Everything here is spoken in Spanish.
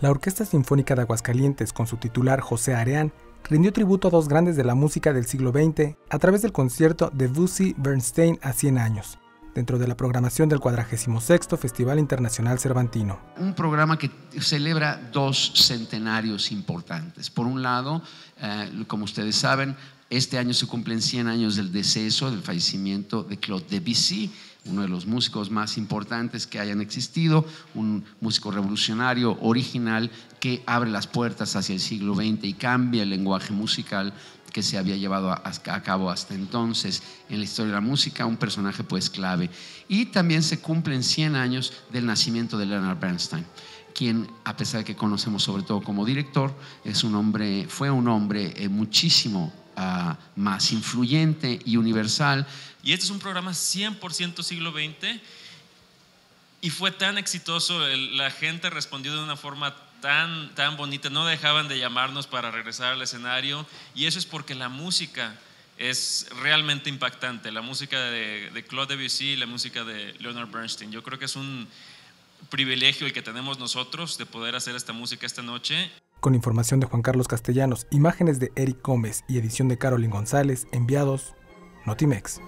La Orquesta Sinfónica de Aguascalientes, con su titular José Areán, rindió tributo a dos grandes de la música del siglo XX a través del concierto de Debussy Bernstein a 100 años, dentro de la programación del 46 Festival Internacional Cervantino. Un programa que celebra dos centenarios importantes. Por un lado, eh, como ustedes saben, este año se cumplen 100 años del deceso, del fallecimiento de Claude Debussy, uno de los músicos más importantes que hayan existido, un músico revolucionario, original, que abre las puertas hacia el siglo XX y cambia el lenguaje musical que se había llevado a, cabo hasta entonces en la historia de la música, un personaje pues clave. Y también se cumplen 100 años del nacimiento de Leonard Bernstein quien, a pesar de que conocemos sobre todo como director, es un hombre, fue un hombre eh, muchísimo ah, más influyente y universal. Y este es un programa 100% siglo XX y fue tan exitoso, la gente respondió de una forma tan, tan bonita, no dejaban de llamarnos para regresar al escenario y eso es porque la música es realmente impactante, la música de, de Claude Debussy, la música de Leonard Bernstein. Yo creo que es un privilegio el que tenemos nosotros de poder hacer esta música esta noche. Con información de Juan Carlos Castellanos, imágenes de Eric Gómez y edición de Carolyn González, enviados Notimex.